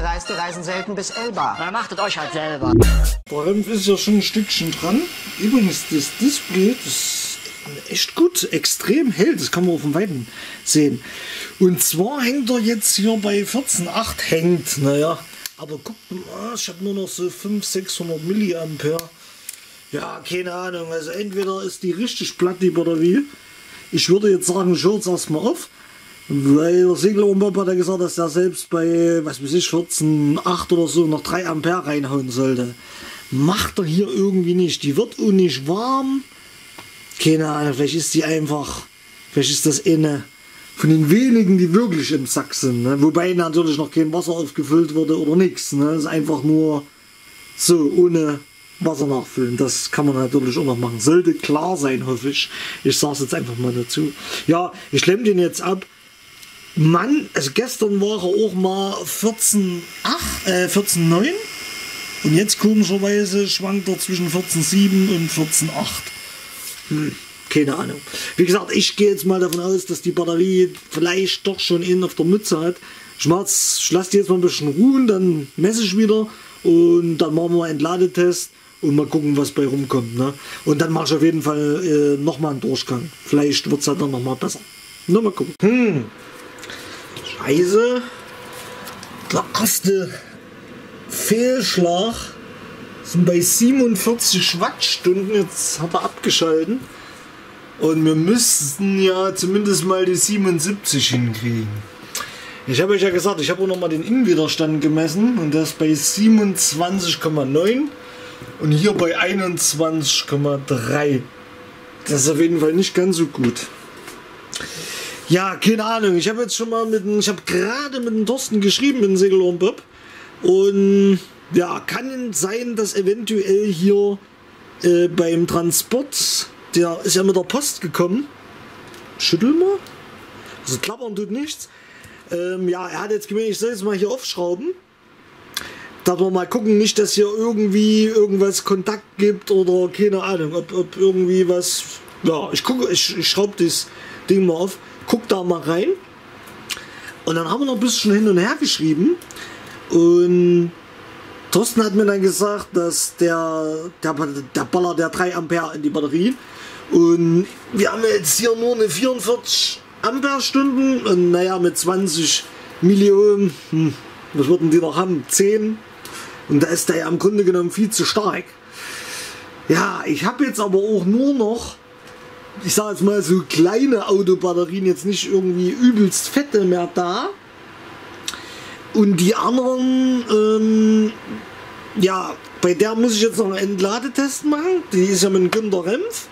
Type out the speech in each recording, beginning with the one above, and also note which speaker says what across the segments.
Speaker 1: gereist, die reisen selten bis Elba.
Speaker 2: Na, machtet euch halt selber.
Speaker 3: Der Renf ist ja schon ein Stückchen dran. Übrigens, das Display, das ist echt gut, extrem hell, das kann man auf dem Weiten sehen. Und zwar hängt er jetzt hier bei 14,8 hängt, naja. Aber guckt mal, ich habe nur noch so 500, 600 Milliampere. Ja, keine Ahnung, also entweder ist die richtig platt, die Batterie. Ich würde jetzt sagen, schaut erstmal auf. Weil der Bob hat ja gesagt, dass der selbst bei, was weiß ich, 14,8 oder so noch 3 Ampere reinhauen sollte. Macht er hier irgendwie nicht. Die wird auch nicht warm. Keine Ahnung, vielleicht ist die einfach, vielleicht ist das eine von den wenigen, die wirklich im Sack sind. Ne? Wobei natürlich noch kein Wasser aufgefüllt wurde oder nichts. Ne? Das ist einfach nur so, ohne Wasser nachfüllen. Das kann man natürlich auch noch machen. Sollte klar sein, hoffe ich. Ich sage jetzt einfach mal dazu. Ja, ich klemme den jetzt ab. Mann, also gestern war er auch mal 14,8, äh, 14,9 und jetzt komischerweise schwankt er zwischen 14,7 und 14,8. Hm, keine Ahnung. Wie gesagt, ich gehe jetzt mal davon aus, dass die Batterie vielleicht doch schon innen auf der Mütze hat. Ich, ich lasse die jetzt mal ein bisschen ruhen, dann messe ich wieder und dann machen wir einen Entladetest und mal gucken, was bei rumkommt. Ne? Und dann mache ich auf jeden Fall äh, nochmal einen Durchgang. Vielleicht wird es halt dann nochmal besser. Nur mal gucken. Hm. Scheiße. Der erste Fehlschlag sind bei 47 Wattstunden. Jetzt hat er abgeschalten. Und wir müssten ja zumindest mal die 77 hinkriegen. Ich habe euch ja gesagt, ich habe auch noch mal den Innenwiderstand gemessen und das bei 27,9 und hier bei 21,3. Das ist auf jeden Fall nicht ganz so gut. Ja, keine Ahnung. Ich habe jetzt schon mal mit ich habe gerade mit dem Thorsten geschrieben, mit dem Segel und ja, kann sein, dass eventuell hier äh, beim Transport, der ist ja mit der Post gekommen. Schüttel mal. Also klappern tut nichts. Ähm, ja, er hat jetzt gemeint, ich soll jetzt mal hier aufschrauben. Dass wir mal gucken, nicht, dass hier irgendwie irgendwas Kontakt gibt oder keine Ahnung, ob, ob irgendwie was. Ja, ich gucke, ich, ich schraube das Ding mal auf guck da mal rein. Und dann haben wir noch ein bisschen hin und her geschrieben. Und Thorsten hat mir dann gesagt, dass der, der, der Baller der 3 Ampere in die Batterie. Und wir haben jetzt hier nur eine 44 Ampere Stunden. Und naja, mit 20 Millionen, hm, was würden die noch haben? 10. Und da ist der ja im Grunde genommen viel zu stark. Ja, ich habe jetzt aber auch nur noch ich sage jetzt mal so kleine Autobatterien, jetzt nicht irgendwie übelst fette mehr da. Und die anderen, ähm, ja, bei der muss ich jetzt noch einen Entladetest machen. Die ist ja mit dem Günter Renf.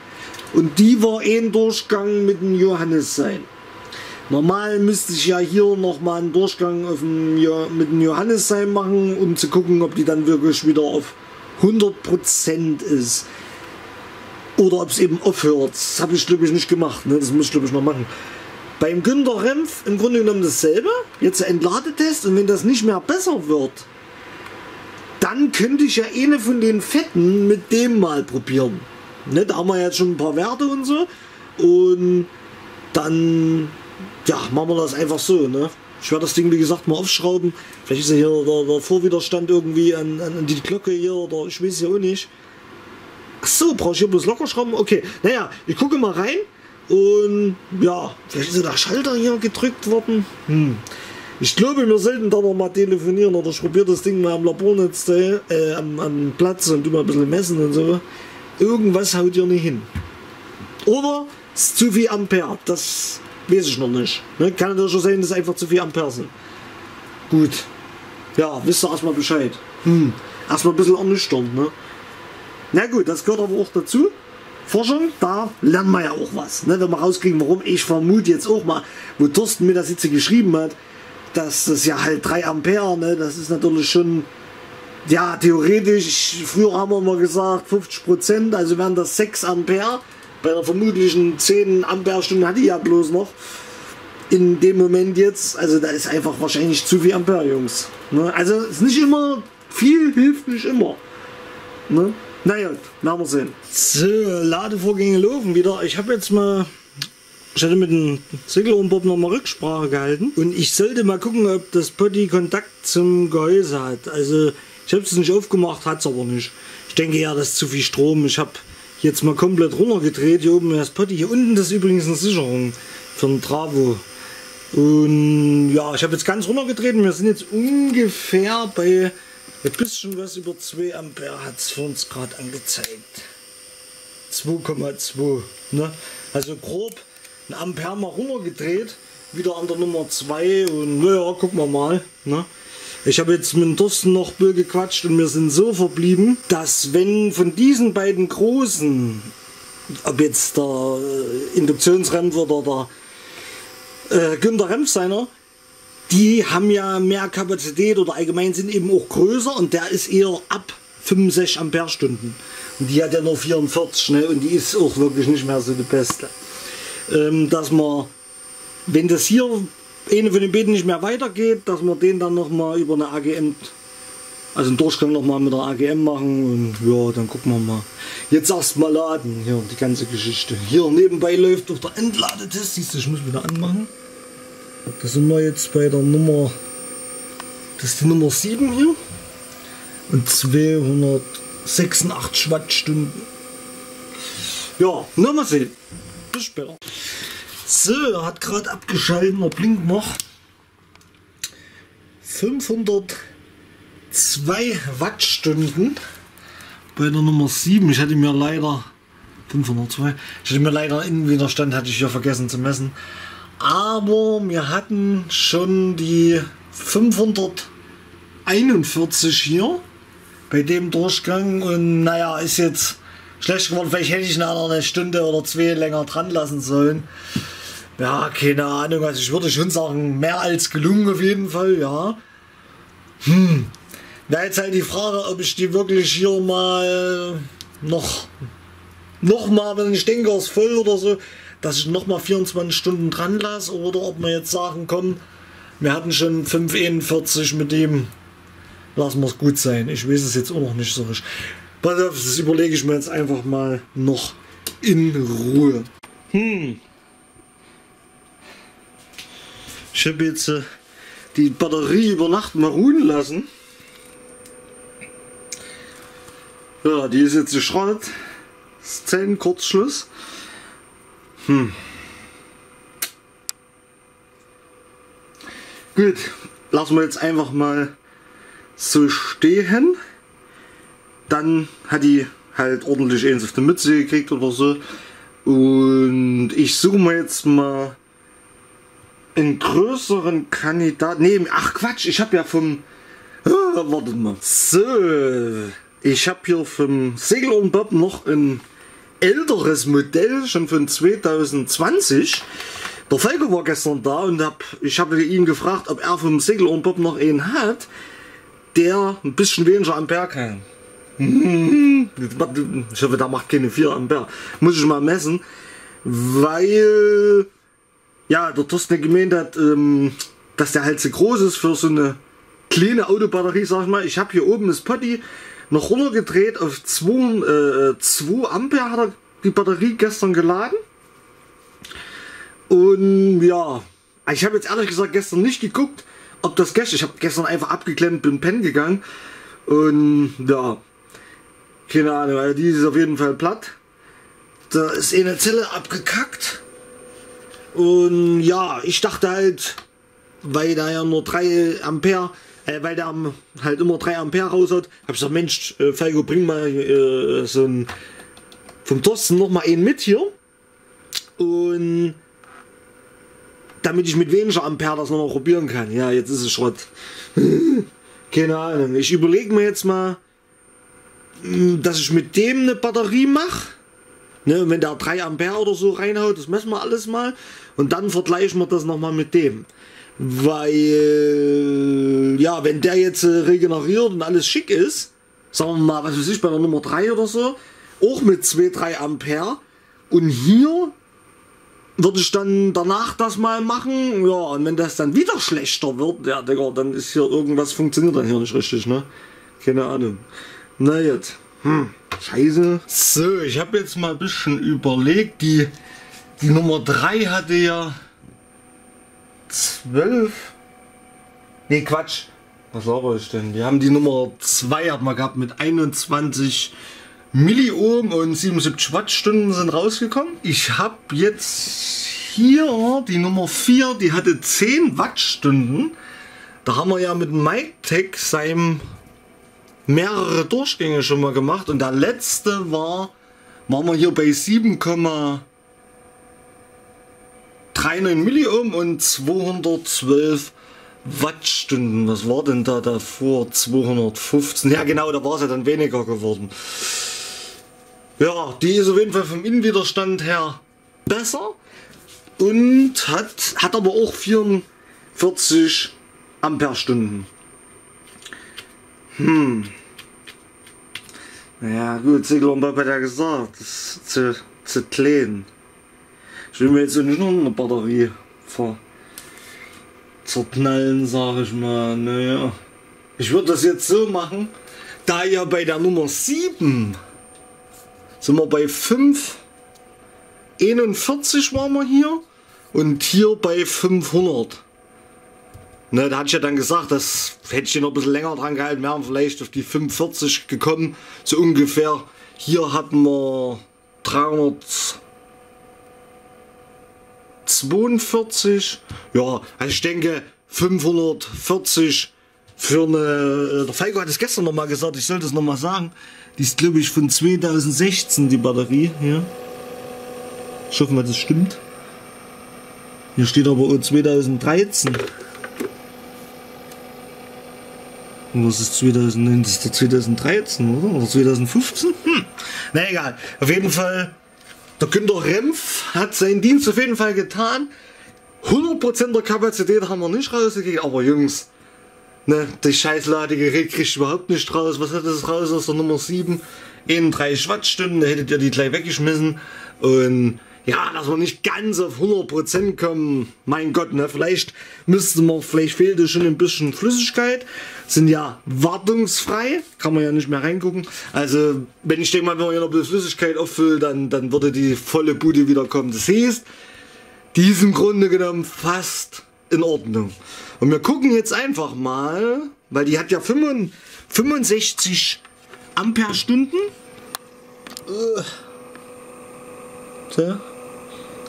Speaker 3: Und die war ein Durchgang mit dem Johannes sein. Normal müsste ich ja hier nochmal einen Durchgang auf dem, mit dem Johannes sein machen, um zu gucken, ob die dann wirklich wieder auf 100% ist. Oder ob es eben aufhört. Das habe ich, glaube ich, nicht gemacht. Ne? Das muss ich, glaube ich, noch machen. Beim Günter Renf im Grunde genommen dasselbe. Jetzt der Entladetest. Und wenn das nicht mehr besser wird, dann könnte ich ja eine von den Fetten mit dem mal probieren. Ne? Da haben wir jetzt schon ein paar Werte und so. Und dann ja, machen wir das einfach so. Ne? Ich werde das Ding, wie gesagt, mal aufschrauben. Vielleicht ist ja hier der, der Vorwiderstand irgendwie an, an, die Glocke hier oder ich weiß ja auch nicht. Ach so, brauche ich hier bloß Lockerschrauben? Okay, naja, ich gucke mal rein und ja, vielleicht ist der Schalter hier gedrückt worden. Hm. Ich glaube, wir sollten da noch mal telefonieren oder ich probiere das Ding mal am Labornetz, äh, am, am Platz und du mal ein bisschen messen und so. Irgendwas haut hier nicht hin. Oder ist zu viel Ampere, das weiß ich noch nicht. Ne? Kann natürlich schon sein, dass einfach zu viel Ampere sind. Gut. Ja, wisst ihr erstmal Bescheid. Hm. Erstmal ein bisschen ernüchternd, ne? Na gut, das gehört aber auch dazu. Forschung, da lernen wir ja auch was. Ne? Wenn wir rauskriegen, warum ich vermute jetzt auch mal, wo Thorsten mir das jetzt geschrieben hat, dass das ja halt 3 Ampere, ne? das ist natürlich schon, ja, theoretisch, früher haben wir mal gesagt 50 Prozent, also wären das 6 Ampere. Bei einer vermutlichen 10 Ampere Stunde hatte ich ja bloß noch. In dem Moment jetzt, also da ist einfach wahrscheinlich zu viel Ampere, Jungs. Ne? Also ist nicht immer, viel hilft nicht immer. Ne? Naja, werden wir sehen. So, Ladevorgänge laufen wieder. Ich habe jetzt mal ich hatte mit dem Sigel und Bob nochmal Rücksprache gehalten und ich sollte mal gucken, ob das Potty Kontakt zum Gehäuse hat. Also ich habe es nicht aufgemacht, hat es aber nicht. Ich denke ja, das ist zu viel Strom. Ich habe jetzt mal komplett runtergedreht. Hier oben das Potty. Hier unten ist übrigens eine Sicherung für ein Travo. Und ja, ich habe jetzt ganz runtergedreht wir sind jetzt ungefähr bei ein bisschen was über 2 Ampere hat es für uns gerade angezeigt. 2,2. Ne? Also grob ein Ampere mal runtergedreht. Wieder an der Nummer 2 und naja, gucken wir mal. Ne? Ich habe jetzt mit dem Thorsten noch Bill gequatscht und wir sind so verblieben, dass wenn von diesen beiden großen, ob jetzt der äh, Induktionsrempf oder der äh, Günter Rempf seiner, die haben ja mehr Kapazität oder allgemein sind eben auch größer und der ist eher ab 65 Amperestunden. Und die hat ja nur 44 ne? und die ist auch wirklich nicht mehr so die beste. Ähm, dass man, wenn das hier eine von den Beeten nicht mehr weitergeht, dass wir den dann nochmal über eine AGM, also einen Durchgang nochmal mit der AGM machen und ja, dann gucken wir mal. Jetzt erstmal laden, hier die ganze Geschichte. Hier nebenbei läuft doch der Entladetest, siehst du, ich muss wieder anmachen. Da sind wir jetzt bei der Nummer, das ist die Nummer 7 hier und 286 Wattstunden. Ja, na mal sehen. Bis später. So, er hat gerade abgeschaltet, er blinkt noch. 502 Wattstunden bei der Nummer 7. Ich hatte mir leider 502. Ich hatte mir leider Innenwiderstand hatte ich ja vergessen zu messen. Aber wir hatten schon die 541 hier bei dem Durchgang und naja, ist jetzt schlecht geworden. Vielleicht hätte ich nachher eine Stunde oder zwei länger dran lassen sollen. Ja, keine Ahnung. Also ich würde schon sagen, mehr als gelungen auf jeden Fall, ja. Hm. Wäre jetzt halt die Frage, ob ich die wirklich hier mal noch, noch mal, wenn ich denke, ist voll oder so, dass ich noch mal 24 Stunden dran lasse oder ob wir jetzt sagen, komm, wir hatten schon 541 mit dem, lassen wir es gut sein. Ich weiß es jetzt auch noch nicht so richtig. Das überlege ich mir jetzt einfach mal noch in Ruhe. Hm. Ich habe jetzt äh, die Batterie über Nacht mal ruhen lassen. Ja, die ist jetzt geschrottet. Szenen Kurzschluss. Hm. Gut, lassen wir jetzt einfach mal so stehen. Dann hat die halt ordentlich eins auf die Mütze gekriegt oder so. Und ich suche mir jetzt mal einen größeren Kandidat. Nee, ach Quatsch, ich habe ja vom. Oh, wartet mal. So, ich habe hier vom Segel und Bob noch ein älteres Modell, schon von 2020. Der Volker war gestern da und hab, ich habe ihn gefragt, ob er vom Segel und Bob noch einen hat, der ein bisschen weniger Ampere kann. Ich hoffe, der macht keine 4 Ampere. Muss ich mal messen. Weil ja, der Thorsten gemeint hat, ähm, dass der halt so groß ist für so eine kleine Autobatterie, sag ich mal. Ich habe hier oben das Potty noch runtergedreht auf 2, äh, 2 Ampere hat er die Batterie gestern geladen. Und ja, ich habe jetzt ehrlich gesagt gestern nicht geguckt, ob das gestern, ich habe gestern einfach abgeklemmt, bin pennen gegangen. Und ja, keine Ahnung, also die ist auf jeden Fall platt. Da ist eine Zelle abgekackt. Und ja, ich dachte halt, weil da ja nur 3 Ampere, äh, weil der halt immer 3 Ampere raushaut, hab ich gesagt, Mensch, äh, Falco, bring mal äh, so ein vom Thorsten noch mal einen mit hier. Und damit ich mit weniger Ampere das noch mal probieren kann. Ja, jetzt ist es Schrott. Keine Ahnung. Ich überlege mir jetzt mal, hm, dass ich mit dem eine Batterie mache Ne, und wenn der 3 Ampere oder so reinhaut, das messen wir alles mal. Und dann vergleichen wir das nochmal mit dem. Weil, ja, wenn der jetzt äh, regeneriert und alles schick ist, sagen wir mal, was weiß ich, bei der Nummer 3 oder so, auch mit 2, 3 Ampere. Und hier würde ich dann danach das mal machen. Ja, und wenn das dann wieder schlechter wird, ja, Digga, dann ist hier irgendwas funktioniert dann hier nicht richtig, ne? Keine Ahnung. Na jetzt. Hm, scheiße. So, ich habe jetzt mal ein bisschen überlegt, die Die Nummer 3 hatte ja 12. Nee, Quatsch. Was laber ich denn? Wir haben die Nummer 2 hat man gehabt mit 21 Milliohm und 77 Wattstunden sind rausgekommen. Ich habe jetzt hier die Nummer 4, die hatte 10 Wattstunden. Da haben wir ja mit MyTech seinem mehrere Durchgänge schon mal gemacht und der letzte war, waren wir hier bei 7,39 Milliohm und 212 Wattstunden. Was war denn da davor? 215. Ja genau, da war es ja dann weniger geworden. Ja, die ist auf jeden Fall vom Innenwiderstand her besser und hat, hat aber auch 44 Amperestunden. Hm. Naja, gut, Sigler hat ja gesagt, das ist zu, zu klein. Ich will mir jetzt nicht noch eine Batterie ver zerknallen, sag ich mal. Naja. Ich würde das jetzt so machen, da ja bei der Nummer 7 sind wir bei 5 41 waren wir hier und hier bei 500. Ne, da hatte ich ja dann gesagt, das hätte ich noch ein bisschen länger dran gehalten, wären vielleicht auf die 45 gekommen, so ungefähr. Hier hatten wir 342, ja, also ich denke 540 für eine, der Falco hat es gestern noch mal gesagt, ich sollte es noch mal sagen, die ist glaube ich von 2016 die Batterie hier. Ich hoffe mal, das stimmt. Hier steht aber auch 2013. Und was ist 2009? Das ist doch 2013, oder? Oder 2015? Hm. Na egal. Auf jeden Fall, der Günter Rempf hat seinen Dienst auf jeden Fall getan. 100% der Kapazität haben wir nicht rausgekriegt, aber Jungs, ne, das scheiß Ladegerät kriegt überhaupt nicht raus. Was hat das raus aus der Nummer 7? 31 Wattstunden, da hättet ihr die gleich weggeschmissen. Und ja, dass wir nicht ganz auf 100% kommen. Mein Gott, ne, vielleicht müsste man, vielleicht fehlte schon ein bisschen Flüssigkeit. Sind ja wartungsfrei, kann man ja nicht mehr reingucken. Also, wenn ich denke mal, wenn man hier noch ein bisschen Flüssigkeit auffüllt, dann, dann würde die volle Bude wieder kommen. Das heißt, die ist im Grunde genommen fast in Ordnung. Und wir gucken jetzt einfach mal, weil die hat ja 65 Ampere-Stunden. So.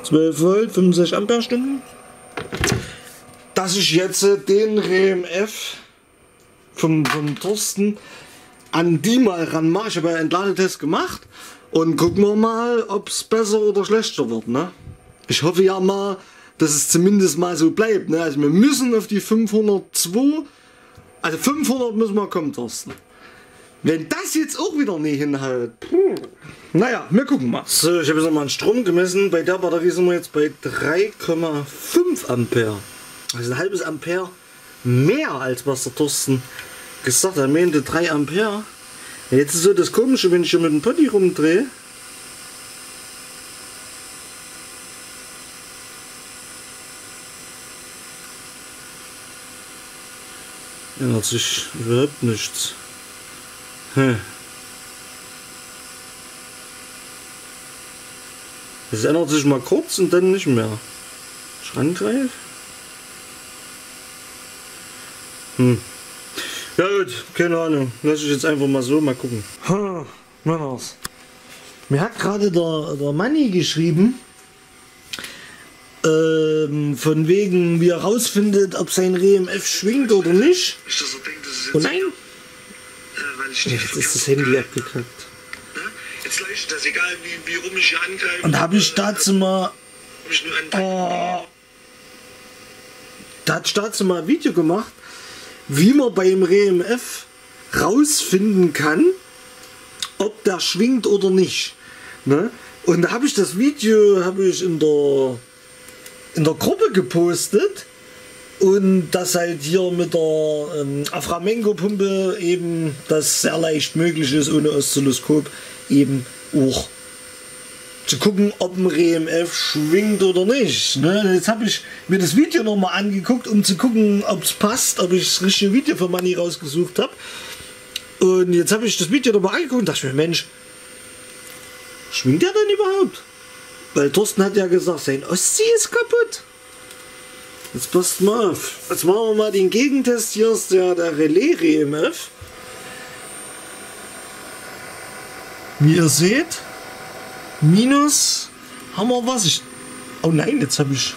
Speaker 3: 12 Volt, 65 Amperestunden. Dass ich jetzt den RMF vom, vom Thorsten an die mal ran mache. Ich habe einen Entladetest gemacht und gucken wir mal, ob es besser oder schlechter wird. Ne? Ich hoffe ja mal, dass es zumindest mal so bleibt. Ne? Also wir müssen auf die 502, also 500 müssen wir kommen, Thorsten. Wenn das jetzt auch wieder nicht hinhaut. Puh. Naja, wir gucken mal. So, ich habe jetzt nochmal einen Strom gemessen. Bei der Batterie sind wir jetzt bei 3,5 Ampere. Also ein halbes Ampere mehr als was der Thorsten gesagt hat. Er meinte 3 Ampere. Jetzt ist so das Komische, wenn ich hier mit dem Potty rumdrehe. Ändert sich überhaupt nichts. Hm. Es ändert sich mal kurz und dann nicht mehr. Schrankgreif? Hm. Ja gut, keine Ahnung. Lass ich jetzt einfach mal so mal gucken. Ha, Männers. Mir hat gerade der, der Manni geschrieben, ähm, von wegen, wie er rausfindet, ob sein RMF schwingt oder nicht. Ich das so denke, das ist jetzt ist das Handy abgekackt. Jetzt leuchtet das, egal wie, wie rum ich hier angreife. Und habe ich dazu mal. Oh, da hat dazu mal ein Video gemacht, wie man beim RMF rausfinden kann, ob der schwingt oder nicht. Ne? Und da habe ich das Video habe ich in der in der Gruppe gepostet und das halt hier mit der ähm, Aframengo-Pumpe eben das sehr leicht möglich ist, ohne Oszilloskop eben auch zu gucken, ob ein RMF schwingt oder nicht. Ne? Jetzt habe ich mir das Video nochmal angeguckt, um zu gucken, ob es passt, ob ich das richtige Video für Money rausgesucht habe. Und jetzt habe ich das Video nochmal angeguckt und dachte mir, Mensch, schwingt der denn überhaupt? Weil Thorsten hat ja gesagt, sein Ostsee ist kaputt. Jetzt passt mal auf. Jetzt machen wir mal den Gegentest. Hier ist der, der Relais RMF. Wie ihr seht, minus haben wir was. Ich, oh nein, jetzt habe ich,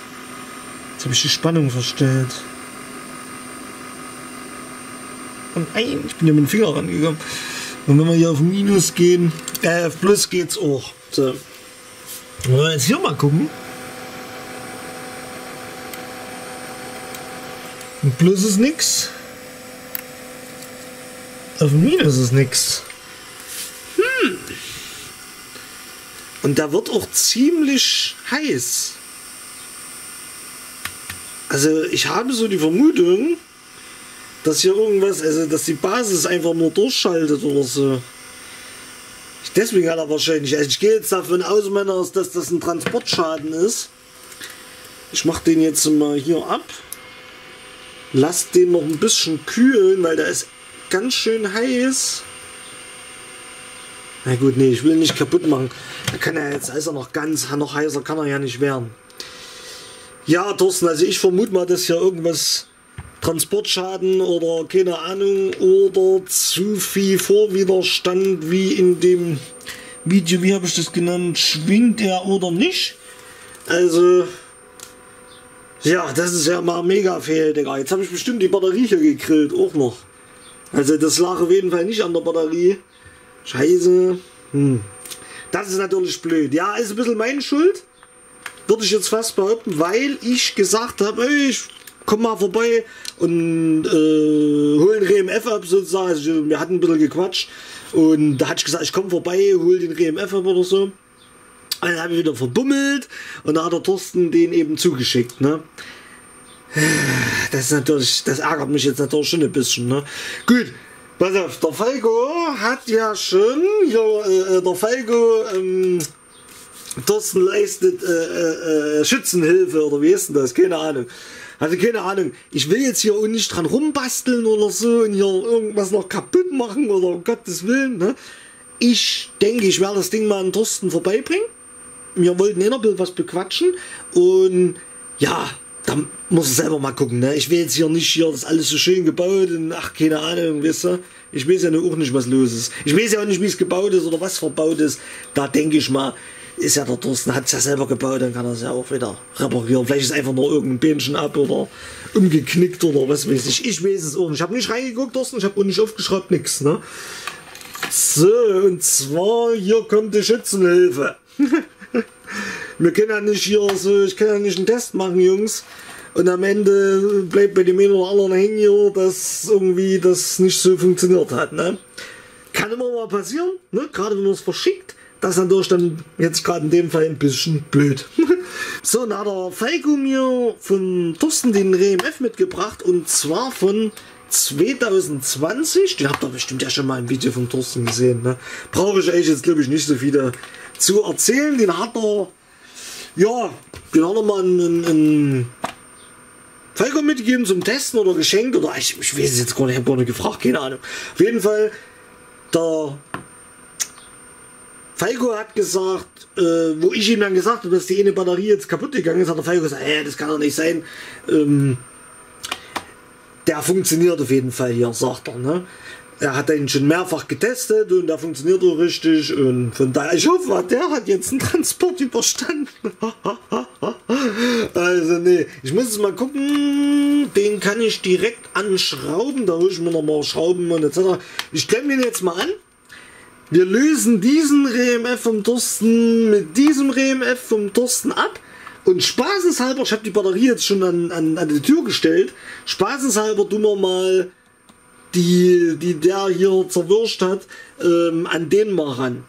Speaker 3: habe ich die Spannung verstellt. Und nein, ich bin ja mit dem Finger rangegangen. Und wenn wir hier auf Minus gehen, äh, auf Plus geht's auch. So. Wenn wir jetzt hier mal gucken. Und Plus ist nix. Auf Minus ist nix. Hm. Und da wird auch ziemlich heiß. Also ich habe so die Vermutung, dass hier irgendwas, also dass die Basis einfach nur durchschaltet oder so. Deswegen hat er wahrscheinlich, also ich gehe jetzt davon aus, Männer, dass das ein Transportschaden ist. Ich mache den jetzt mal hier ab. Lass den noch ein bisschen kühlen, weil der ist ganz schön heiß. Na gut, nee, ich will ihn nicht kaputt machen. Da kann er jetzt, ist er noch ganz, noch heißer kann er ja nicht werden. Ja, Thorsten, also ich vermute mal, dass hier irgendwas Transportschaden oder keine Ahnung oder zu viel Vorwiderstand wie in dem Video, wie habe ich das genannt, schwingt er oder nicht. Also, ja, das ist ja mal mega fehl, Digga. Jetzt habe ich bestimmt die Batterie hier gegrillt, auch noch. Also das lag auf jeden Fall nicht an der Batterie. Scheiße. Hm. Das ist natürlich blöd. Ja, ist ein bisschen meine Schuld. Würde ich jetzt fast behaupten, weil ich gesagt habe, ich komm mal vorbei und äh, hol den RMF ab sozusagen. Also, wir hatten ein bisschen gequatscht und da hatte ich gesagt, ich komme vorbei, hol den RMF ab oder so. Und dann habe ich wieder verbummelt und da hat der Thorsten den eben zugeschickt. Ne? Das ist natürlich, das ärgert mich jetzt natürlich schon ein bisschen. Ne? Gut, pass auf, der Falco hat ja schon hier, äh, äh der Falco, ähm, Thorsten leistet äh, äh, äh, Schützenhilfe oder wie ist denn das? Keine Ahnung. Also keine Ahnung, ich will jetzt hier auch nicht dran rumbasteln oder so und hier irgendwas noch kaputt machen oder um Gottes Willen. Ne? Ich denke, ich werde das Ding mal an Thorsten vorbeibringen. Wir wollten der Bild was bequatschen und ja, da muss er selber mal gucken. Ne? Ich will jetzt hier nicht hier, das ist alles so schön gebaut und ach, keine Ahnung, weißt du? Ich weiß ja auch nicht, was los ist. Ich weiß ja auch nicht, wie es gebaut ist oder was verbaut ist. Da denke ich mal, ist ja der Thorsten, hat es ja selber gebaut, dann kann er es ja auch wieder reparieren. Vielleicht ist einfach nur irgendein Bähnchen ab oder umgeknickt oder was weiß ich. Ich weiß es auch nicht. Ich habe nicht reingeguckt, Thorsten, ich habe auch nicht aufgeschraubt, nichts. Ne? So, und zwar hier kommt die Schützenhilfe. Wir können ja nicht hier so, ich kann ja nicht einen Test machen, Jungs. Und am Ende bleibt bei dem einen oder anderen hängen hier, dass irgendwie das nicht so funktioniert hat. Ne? Kann immer mal passieren, ne? gerade wenn man es verschickt. Das ist natürlich dann jetzt gerade in dem Fall ein bisschen blöd. so, dann hat der Falco mir von Thorsten den RMF mitgebracht und zwar von 2020. Den habt ihr bestimmt ja schon mal ein Video von Thorsten gesehen. Ne? Brauche ich euch jetzt glaube ich nicht so viele zu erzählen. Den hat er, ja, den hat er mal einen, einen Falco mitgegeben zum Testen oder geschenkt oder ich, ich weiß es jetzt gar nicht, ich habe gar nicht gefragt, keine Ahnung. Auf jeden Fall, der Falco hat gesagt, äh, wo ich ihm dann gesagt habe, dass die eine Batterie jetzt kaputt gegangen ist, hat der Falco gesagt, hey, das kann doch nicht sein. Ähm, der funktioniert auf jeden Fall hier, sagt er. Ne? Er hat den schon mehrfach getestet und der funktioniert auch richtig und von daher, ich hoffe, der hat jetzt einen Transport überstanden. also nee, ich muss jetzt mal gucken, den kann ich direkt anschrauben, da hole ich mir nochmal Schrauben und etc. Ich klemme den jetzt mal an wir lösen diesen RMF vom Thorsten mit diesem RMF vom Thorsten ab. Und spaßeshalber, ich habe die Batterie jetzt schon an, an, an die Tür gestellt, spaßeshalber tun wir mal die, die der hier zerwirscht hat, ähm, an den mal ran.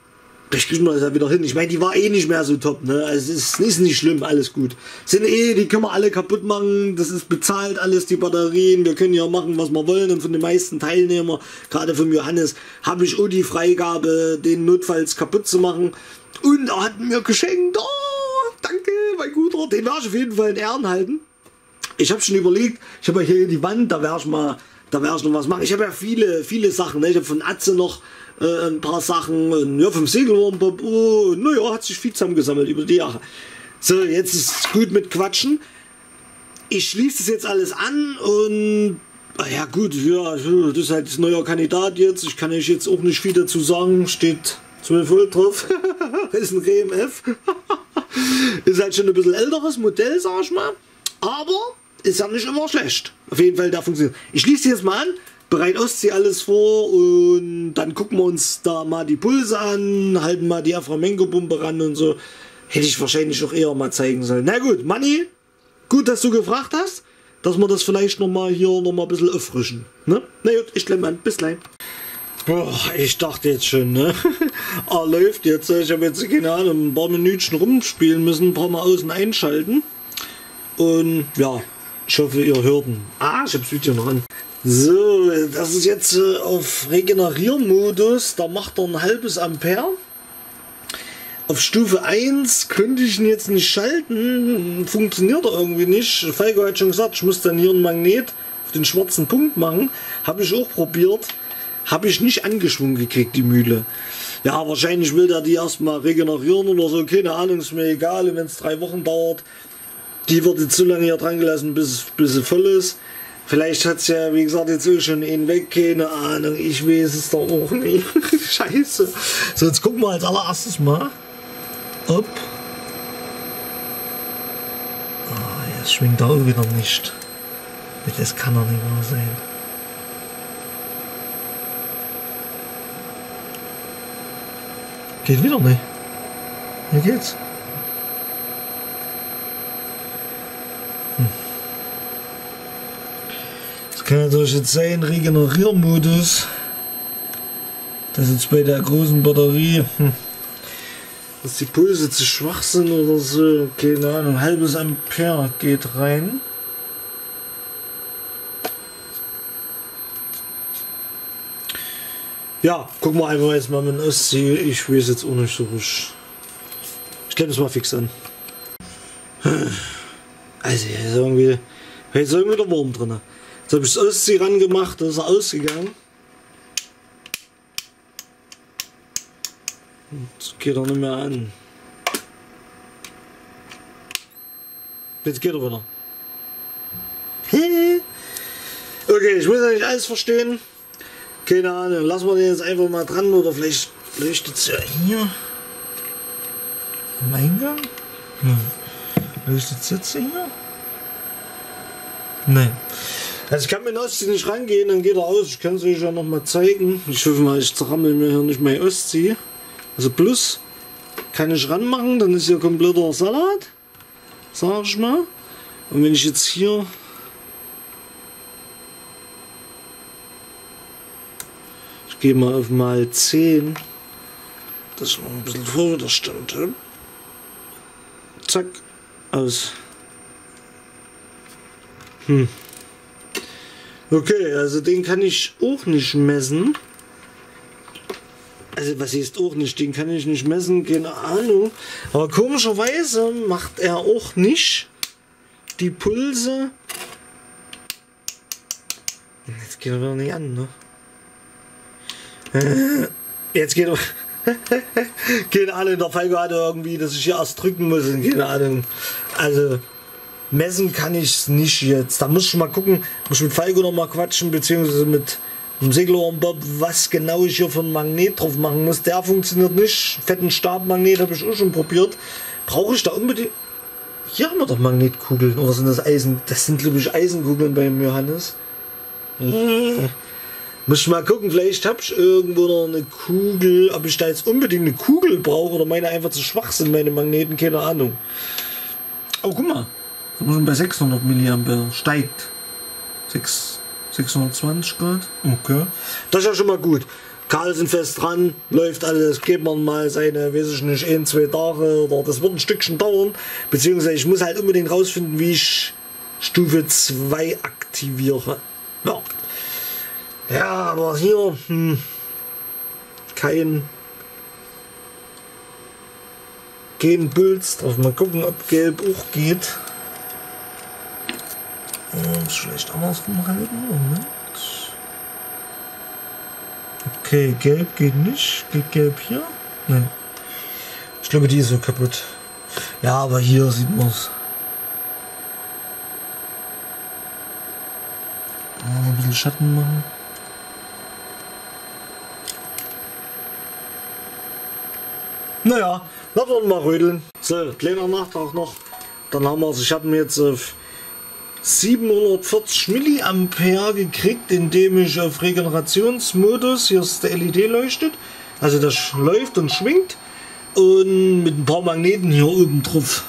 Speaker 3: Ich kriege wir das ja wieder hin. Ich meine, die war eh nicht mehr so top. Ne? Also es ist, ist nicht schlimm, alles gut. Sind eh, die können wir alle kaputt machen. Das ist bezahlt alles, die Batterien. Wir können ja machen, was wir wollen. Und von den meisten Teilnehmern, gerade vom Johannes, habe ich auch die Freigabe, den notfalls kaputt zu machen. Und er hat mir geschenkt. Oh, danke, mein Guter. Den werde ich auf jeden Fall in Ehren halten. Ich habe schon überlegt, ich habe ja hier die Wand, da werde ich mal da werde ich noch was machen. Ich habe ja viele, viele Sachen. Ne? Ich habe von Atze noch äh, ein paar Sachen, ja, vom Segelwurmbob, oh, naja, hat sich viel zusammengesammelt über die Jahre. So, jetzt ist gut mit Quatschen. Ich schließe das jetzt alles an und Ah ja gut, ja, das ist halt ein neuer Kandidat jetzt. Ich kann euch jetzt auch nicht viel dazu sagen. Steht 12 Volt drauf. ist ein RMF. ist halt schon ein bisschen älteres Modell, sag ich mal. Aber ist ja nicht immer schlecht. Auf jeden Fall, der funktioniert. Ich schließe jetzt mal an, bereit Ostsee alles vor und dann gucken wir uns da mal die Pulse an, halten mal die Aframengo-Pumpe ran und so. Hätte ich wahrscheinlich auch eher mal zeigen sollen. Na gut, Manni, gut, dass du gefragt hast dass wir das vielleicht noch mal hier noch mal ein bisschen auffrischen. Ne? Na gut, ich klemme an. Bis gleich. Boah, ich dachte jetzt schon, ne? ah, läuft jetzt. Ich habe jetzt, keine Ahnung, ein paar Minütchen rumspielen müssen, ein paar Mal außen einschalten. Und ja, ich hoffe, ihr hört ihn. Ah, ich habe das Video noch an. So, das ist jetzt äh, auf Regeneriermodus. Da macht er ein halbes Ampere. Auf Stufe 1 könnte ich ihn jetzt nicht schalten, funktioniert er irgendwie nicht. Falco hat schon gesagt, ich muss dann hier ein Magnet auf den schwarzen Punkt machen. Habe ich auch probiert, habe ich nicht angeschwungen gekriegt, die Mühle. Ja, wahrscheinlich will der die erstmal regenerieren oder so, keine Ahnung, ist mir egal, wenn es drei Wochen dauert. Die wird jetzt so lange hier dran gelassen, bis, bis sie voll ist. Vielleicht hat es ja, wie gesagt, jetzt auch schon einen weg, keine Ahnung, ich weiß es doch auch nicht. Scheiße. So, jetzt gucken wir als allererstes mal ob. Ah, jetzt schwingt auch wieder nicht. Das kann doch nicht wahr sein. Geht wieder nicht. Hier geht's. Kann natürlich jetzt sein, Regeneriermodus. Das ist jetzt bei der großen Batterie. Hm dass die Pulse zu schwach sind oder so. Keine Ahnung, ein halbes Ampere geht rein. Ja, gucken wir einfach jetzt mal mit dem Ostsee. Ich weiß jetzt auch nicht so richtig. Ich klemme es mal fix an. Also, hier ist irgendwie, hier ist irgendwie der Wurm drin. Jetzt habe ich das Ostsee ran gemacht, da ist ausgegangen. Jetzt geht er nicht mehr an. Jetzt geht er wieder. okay, ich muss ja nicht alles verstehen. Keine Ahnung, lassen wir den jetzt einfach mal dran oder vielleicht leuchtet es ja hier am Eingang. Ja. Leuchtet es jetzt hier? Nein. Also ich kann mit Ostsee nicht rangehen, dann geht er aus. Ich kann es euch ja noch mal zeigen. Ich hoffe mal, ich zerrammel mir hier nicht mehr Ostsee. Also plus kann ich ranmachen, dann ist hier kompletter Salat, sag ich mal. Und wenn ich jetzt hier ich gehe mal auf mal 10, dass ich noch ein bisschen Vorwiderstand habe. Zack, aus. Hm. Okay, also den kann ich auch nicht messen. Also was ist auch nicht, den kann ich nicht messen, keine Ahnung. Aber komischerweise macht er auch nicht die Pulse. Jetzt geht er wieder nicht an, ne? Jetzt geht er. keine Ahnung, der Falco hatte irgendwie, dass ich hier erst drücken muss. Keine Ahnung. Also messen kann ich es nicht jetzt. Da muss ich mal gucken, muss ich mit Falco noch mal quatschen, beziehungsweise mit im Segelohren-Bob, was genau ich hier für ein Magnet drauf machen muss. Der funktioniert nicht. Fetten Stabmagnet habe ich auch schon probiert. Brauche ich da unbedingt. Hier haben wir doch Magnetkugeln. Oder sind das Eisen? Das sind, glaube ich, Eisenkugeln beim Johannes. Hm. Muss ich mal gucken, vielleicht habe ich irgendwo noch eine Kugel. Ob ich da jetzt unbedingt eine Kugel brauche oder meine einfach zu schwach sind, meine Magneten, keine Ahnung. Oh, guck mal. Sind wir schon bei 600 mA. Steigt. 6, 620 Grad. Okay. Das ist ja schon mal gut. Karl fest dran, läuft alles, gibt man mal seine, weiß ich nicht, ein, zwei Tage oder das wird ein Stückchen dauern. Beziehungsweise ich muss halt unbedingt rausfinden, wie ich Stufe 2 aktiviere. Ja. Ja, aber hier hm, kein kein Puls drauf. Mal gucken, ob gelb auch geht. Und vielleicht andersrum halten. Moment. Okay, gelb geht nicht. Geht gelb hier? Nein. Ich glaube, die ist so kaputt. Ja, aber hier sieht man es. Ein bisschen Schatten machen. Naja, lassen wir mal rödeln. So, kleiner Nachtrag noch. Dann haben wir es. Ich habe mir jetzt auf 740 Milliampere gekriegt, indem ich auf Regenerationsmodus, hier ist der LED leuchtet, also das läuft und schwingt und mit ein paar Magneten hier oben drauf.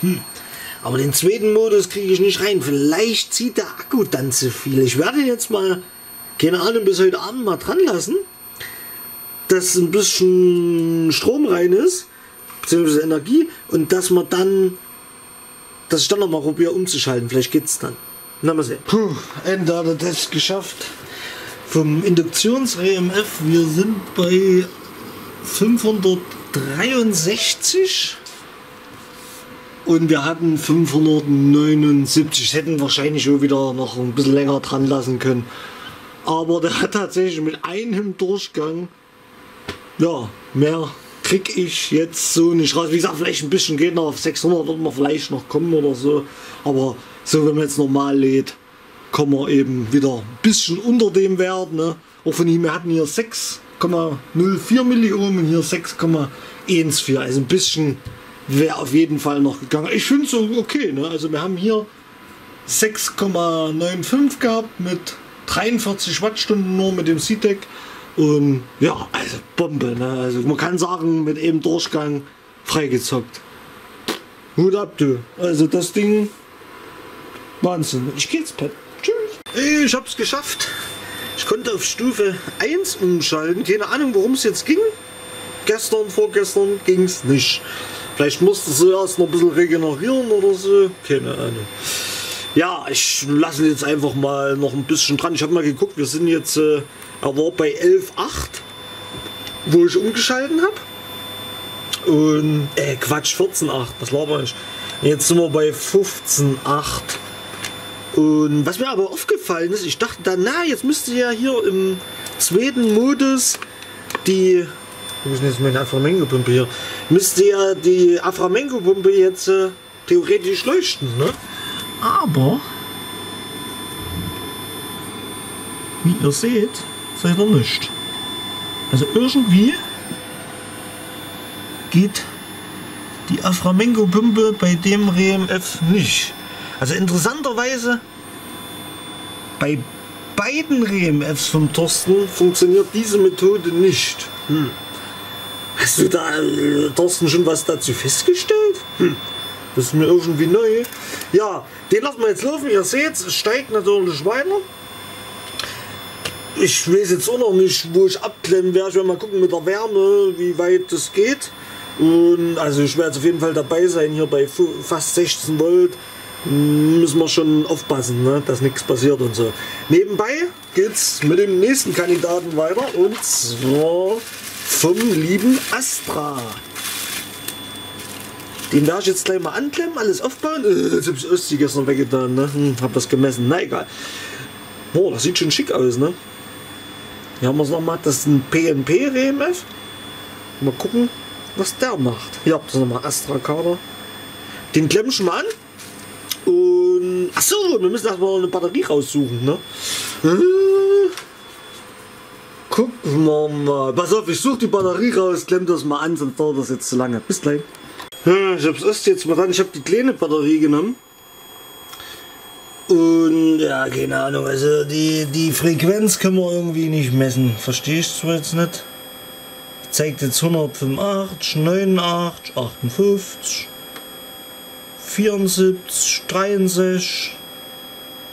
Speaker 3: Hm. Aber den zweiten Modus kriege ich nicht rein. Vielleicht zieht der Akku dann zu viel. Ich werde jetzt mal, keine Ahnung, bis heute Abend mal dran lassen, dass ein bisschen Strom rein ist, beziehungsweise Energie, und dass man dann, dass ich dann nochmal probiere umzuschalten. Vielleicht geht's dann. Na mal sehen. Puh, Ende hat er das geschafft. Vom Induktions-RMF, wir sind bei 563 und wir hatten 579. Hätten wahrscheinlich schon wieder noch ein bisschen länger dran lassen können. Aber der hat tatsächlich mit einem Durchgang, ja, mehr krieg ich jetzt so nicht raus. Wie gesagt, vielleicht ein bisschen geht noch auf 600, wird man vielleicht noch kommen oder so. Aber so, wenn man jetzt normal lädt, kommen wir eben wieder ein bisschen unter dem Wert. Ne? Auch von ihm, wir hatten hier 6,04 Millionen, hier 6,14. Also ein bisschen wäre auf jeden Fall noch gegangen. Ich finde es so okay. Ne? Also wir haben hier 6,95 gehabt mit 43 Wattstunden nur mit dem C-Deck. Und ja, also Bombe. Ne? Also man kann sagen, mit eben Durchgang freigezockt. Hut ab, du. Also das Ding, Wahnsinn. Ich gehe jetzt Pet. Tschüss. Ich hab's geschafft. Ich konnte auf Stufe 1 umschalten. Keine Ahnung, worum es jetzt ging. Gestern, vorgestern ging es nicht. Vielleicht musste sie erst noch ein bisschen regenerieren oder so. Keine Ahnung. Ja, ich lasse jetzt einfach mal noch ein bisschen dran. Ich habe mal geguckt, wir sind jetzt, äh, er war bei 11,8, wo ich umgeschalten habe. Und, äh, Quatsch, 14,8, das laber ich. Jetzt sind wir bei 15,8. Und was mir aber aufgefallen ist, ich dachte dann, na, jetzt müsste ja hier im zweiten Modus die wo ist denn jetzt meine Aframengo-Pumpe hier? Müsste ja die Aframengo-Pumpe jetzt äh, theoretisch leuchten, ne? Aber, wie ihr seht, seid ihr nicht. Also irgendwie geht die Aframengo-Pumpe bei dem RMF nicht. Also interessanterweise bei beiden RMFs vom Thorsten funktioniert diese Methode nicht. Hm. Hast du da, äh, Thorsten, schon was dazu festgestellt? Hm. Das ist mir irgendwie neu. Ja, den lassen wir jetzt laufen. Ihr seht, es steigt natürlich weiter. Ich weiß jetzt auch noch nicht, wo ich abklemmen werde. Ich werde mal gucken mit der Wärme, wie weit das geht. Und also ich werde auf jeden Fall dabei sein hier bei fast 16 Volt. Müssen wir schon aufpassen, ne, dass nichts passiert und so. Nebenbei geht's mit dem nächsten Kandidaten weiter und zwar vom lieben Astra. Den werde ich jetzt gleich mal anklemmen, alles aufbauen. Äh, jetzt habe ich Ostsee gestern weggetan, ne? Hm, hab das gemessen, na egal. Boah, das sieht schon schick aus, ne? Hier haben wir es nochmal, das ist ein PNP-RMF. Mal gucken, was der macht. Hier habt ihr nochmal Astra-Kader. Den klemmen schon mal an. Und, achso, wir müssen erstmal eine Batterie raussuchen, ne? Äh, gucken wir mal. Pass auf, ich suche die Batterie raus, klemm das mal an, sonst dauert das jetzt zu lange. Bis gleich. Ich hab's erst jetzt mal dran. Ich habe die kleine Batterie genommen. Und ja, keine Ahnung, also die, die Frequenz können wir irgendwie nicht messen. Verstehe ich zwar jetzt nicht. Zeigt jetzt 185, 89, 58, 74, 63.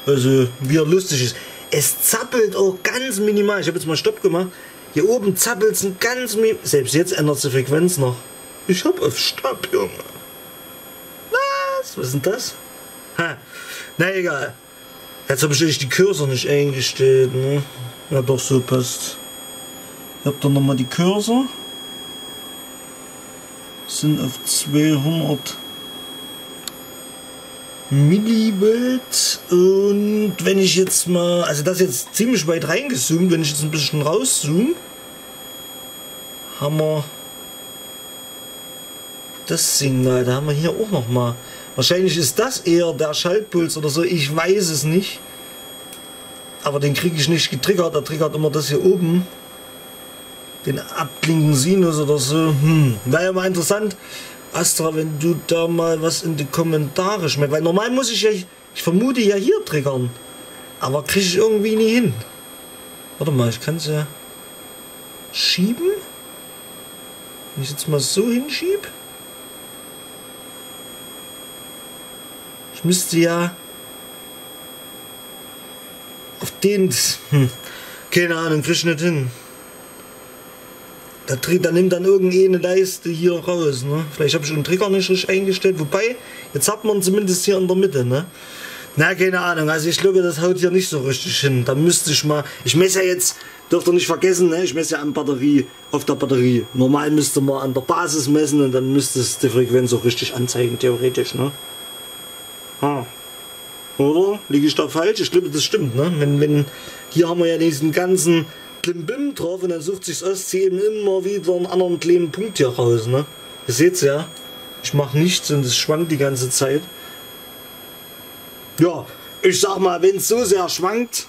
Speaker 3: Also, wie er lustig ist. Es zappelt auch ganz minimal. Ich habe jetzt mal Stopp gemacht. Hier oben zappelt es ein ganz minimal. Selbst jetzt ändert die Frequenz noch. Ich hab auf Stopp, Junge. Was? Was ist denn das? Ha. Na egal. Jetzt habe ich die Cursor nicht eingestellt. Ne? Ja doch, so passt. Ich hab dann nochmal die Cursor. Sind auf 200 Millivolt. Und wenn ich jetzt mal, also das ist jetzt ziemlich weit reingezoomt, wenn ich jetzt ein bisschen rauszoome, haben wir das Signal. Da haben wir hier auch noch mal. Wahrscheinlich ist das eher der Schaltpuls oder so. Ich weiß es nicht. Aber den kriege ich nicht getriggert. Der triggert immer das hier oben. Den abklingenden Sinus oder so. Hm. Wäre ja mal interessant, Astra, wenn du da mal was in die Kommentare schmeckst. Weil normal muss ich ja, ich vermute ja hier triggern. Aber kriege ich irgendwie nie hin. Warte mal, ich kann es ja schieben. Wenn ich jetzt mal so hinschiebe. Ich müsste ja auf den. Hm, keine Ahnung, krieg ich nicht hin. Da, da nimmt dann irgendeine Leiste hier raus. Ne? Vielleicht habe ich den Trigger nicht richtig eingestellt. Wobei, jetzt hat man zumindest hier in der Mitte. Ne? Na, keine Ahnung. Also ich glaube, das haut hier nicht so richtig hin. Da müsste ich mal. Ich messe ja jetzt, dürft ihr nicht vergessen, ne? ich messe ja an Batterie, auf der Batterie. Normal müsste man an der Basis messen und dann müsste es die Frequenz auch richtig anzeigen, theoretisch. Ne? Oder? Liege ich da falsch? Ich glaube, das stimmt. Ne? Wenn, wenn, hier haben wir ja diesen ganzen Blim-Bim drauf und dann sucht sich das OSC eben immer wieder einen anderen kleinen Punkt hier raus. Ne? Ihr seht ja. Ich mache nichts und es schwankt die ganze Zeit. Ja, ich sag mal, wenn es so sehr schwankt,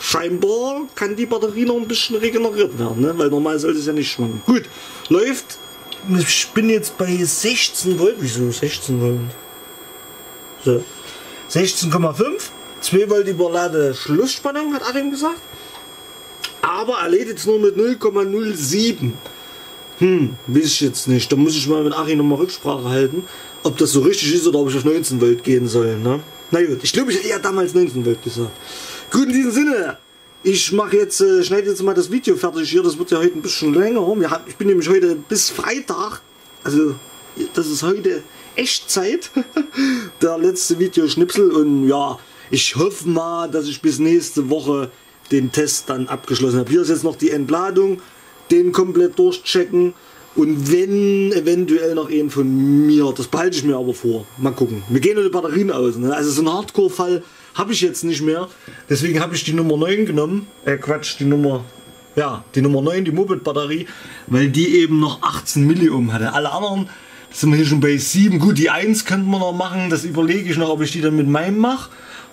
Speaker 3: scheinbar kann die Batterie noch ein bisschen regeneriert werden, ne? weil normal sollte es ja nicht schwanken. Gut, läuft. Ich bin jetzt bei 16 Volt. Wieso 16 Volt? So. 16,5. 2 Volt überlade Schlussspannung, hat Achim gesagt. Aber er lädt jetzt nur mit 0,07. Hm, weiß ich jetzt nicht. Da muss ich mal mit Achim nochmal Rücksprache halten, ob das so richtig ist oder ob ich auf 19 Volt gehen soll. Ne? Na gut, ich glaube, ich hätte ja damals 19 Volt gesagt. Gut, in diesem Sinne. Ich mache jetzt, äh, schneide jetzt mal das Video fertig hier. Das wird ja heute ein bisschen länger. Ich bin nämlich heute bis Freitag, also das ist heute Echtzeit, der letzte Videoschnipsel. Und ja, ich hoffe mal, dass ich bis nächste Woche den Test dann abgeschlossen habe. Hier ist jetzt noch die Entladung, den komplett durchchecken. Und wenn eventuell noch einen von mir, das behalte ich mir aber vor. Mal gucken. Wir gehen nur die Batterien aus. Ne? Also so ein Hardcore-Fall habe ich jetzt nicht mehr. Deswegen habe ich die Nummer 9 genommen. Äh Quatsch, die Nummer. Ja, die Nummer 9, die Moped-Batterie, weil die eben noch 18 Milliohm hatte. Alle anderen sind wir hier schon bei 7. Gut, die 1 könnte man noch machen. Das überlege ich noch, ob ich die dann mit meinem mache.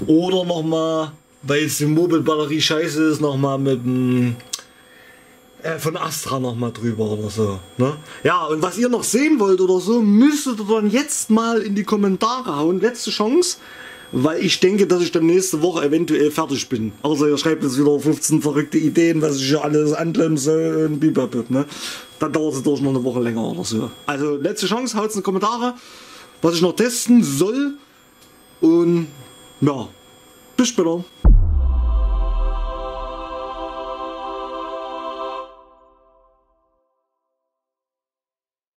Speaker 3: Oder nochmal, weil es die Moped-Batterie scheiße ist, nochmal mit dem äh, von Astra noch mal drüber oder so. Ne? Ja, und was ihr noch sehen wollt oder so, müsstet ihr dann jetzt mal in die Kommentare hauen. Letzte Chance, weil ich denke, dass ich dann nächste Woche eventuell fertig bin. Also ihr schreibt jetzt wieder 15 verrückte Ideen, was ich hier alles anklemmen soll und bibabib, ne? Dann dauert es durch noch eine Woche länger oder so. Also letzte Chance, haut in die Kommentare, was ich noch testen soll. Und ja, bis später.